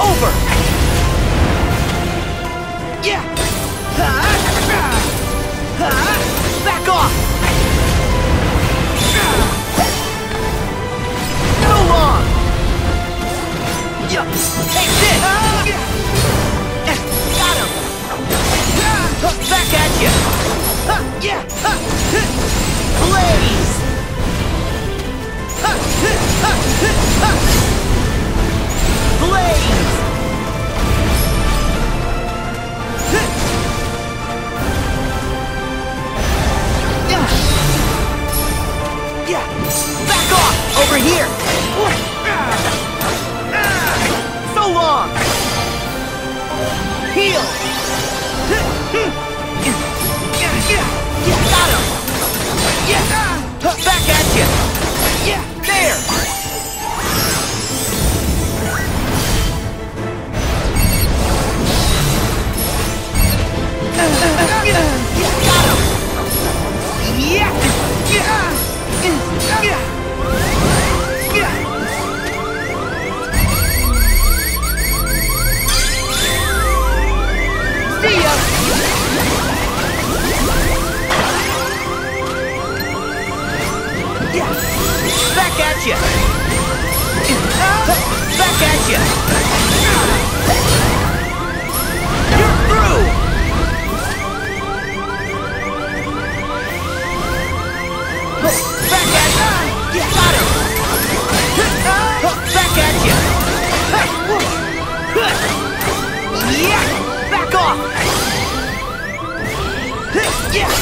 over! Yeah! Back off! So long! Take this! Got him! Back at you! Yeah! here! So long! Heal! See ya! Yeah. Back at ya! Back at ya! You're through! Back at ya! Got him! Back at ya! Yeah! Back off! Yeah!